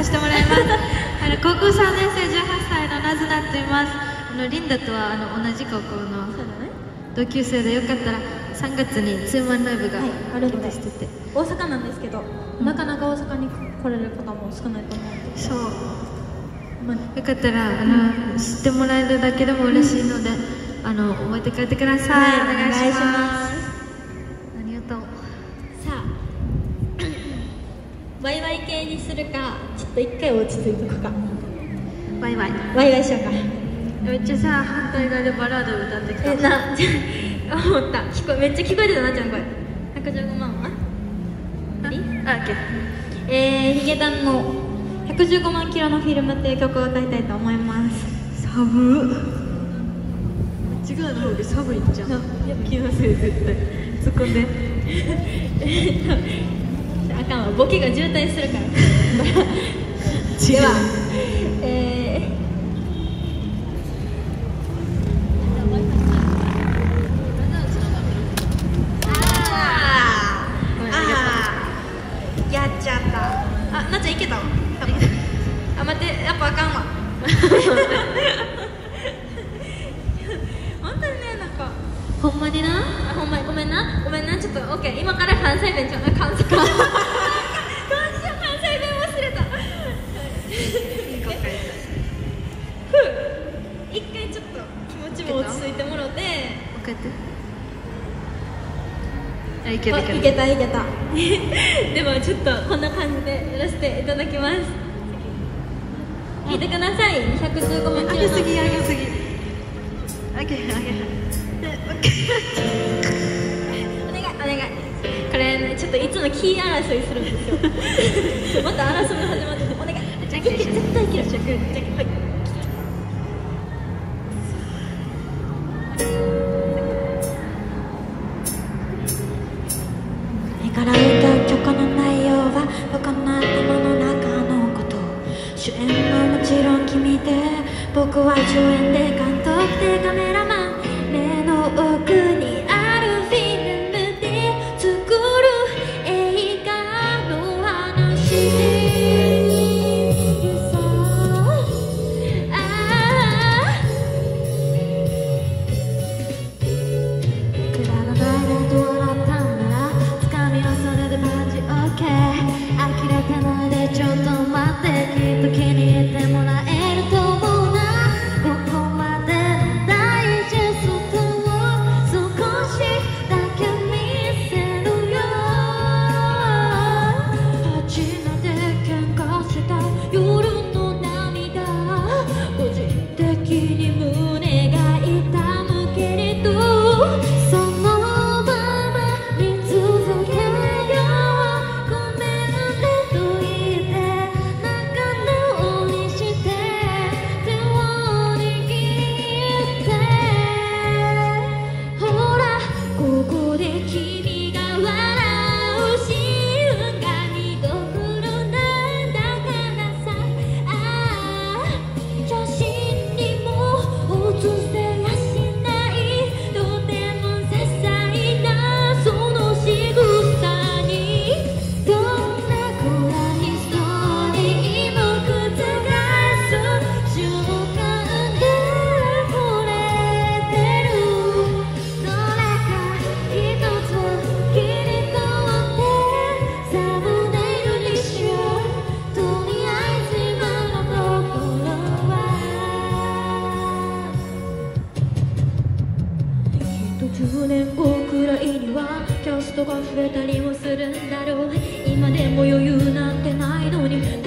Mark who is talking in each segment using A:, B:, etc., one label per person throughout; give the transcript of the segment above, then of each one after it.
A: させてもらいます。あの高校3年生18歳のなずなっています。あのリンダとはあの同じ高校の同級生でよかったら3月にツーマンライブが
B: はいあるので
A: してて、
B: 大阪なんですけど、なかなか大阪に来れる方も少ないと思うんで。
A: そう。
B: まあ
A: よかったらあの知ってもらえるだけでも嬉しいので、あの覚えて帰ってください、
B: はい
A: お願いします
B: 系にするかちょっと一回落ち着いとくか。
A: バイバイ。
B: ワイワイしようか。
A: めっちゃさ反対側でバラード歌ってきた。
B: えな 思った。聞こえめっちゃ聞こえてたなちゃん声115万は？
A: あオッケー
B: えー、ヒゲダンの115万キロのフィルムっていう曲を歌いたいと思います。
A: 寒っ違うの方が寒いんじゃん 気のせい絶対。突っ込んで
B: あかんわ。ボケが渋滞するから。やっちゃった。あなっちゃんいけた？わ多分。あ待ってやっぱあかんわ。本当にねなんか。
A: ほんまにな。
B: あほんまに。ごめんな。ごめんな。ちょっとオッケー。今から関西弁ちゃうな関西
A: けるいけ
B: たいけた。でもちょっとこんな感じでやらせていただきます。聞いてください。115万キロの。
A: 上げすぎ上げすぎ。上げ上げ
B: お願いお願い。これねちょっといつもキー争いするんですよ。また争い始まってお願い。
A: じゃんけん
B: 絶対いけるじゃんけんはいから歌う曲の内容は僕の頭の中のこと。主演はもちろん君で僕は主演で監督でカメラマンきっと10年後くらいにはキャストが増えたりもするんだろう。今でも余裕なんてないのに。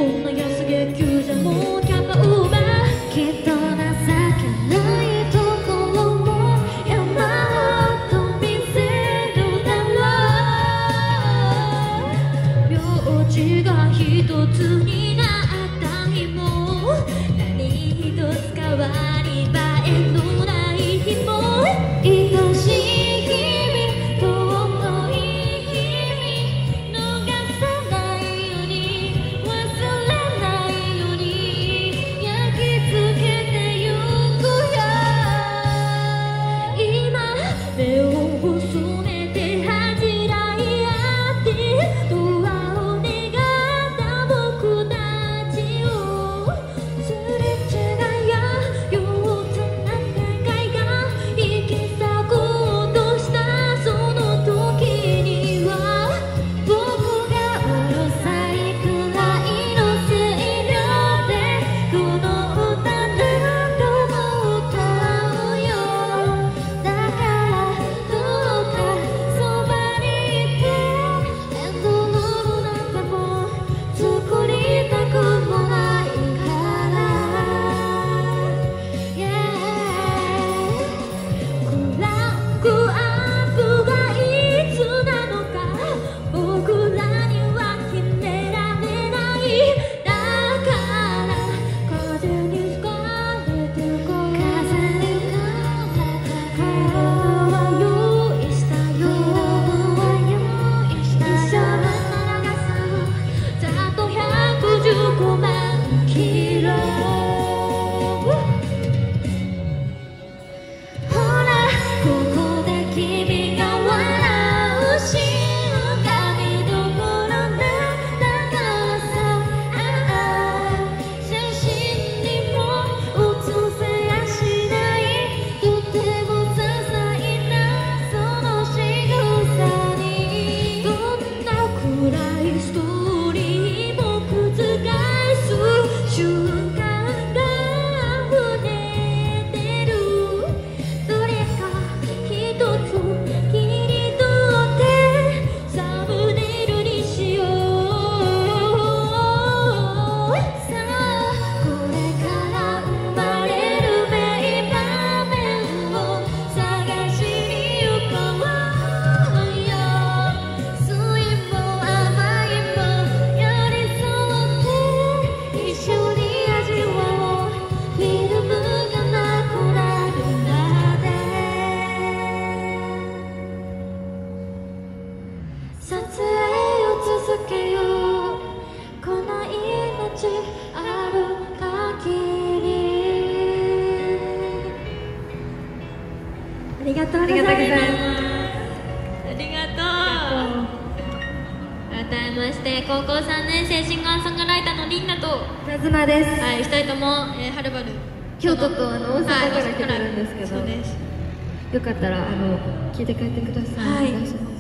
B: とうございます
A: ありがとうございます。
B: ありがとう改めまして高校3年生シンガーソングライターのリンナとは
A: なずまです。
B: い2人とも、えー、はるばる
A: 京都とあの大阪
B: はい
A: から来てるんですけど、
B: そうです。
A: よかったらあの聞いて帰ってください、
B: はい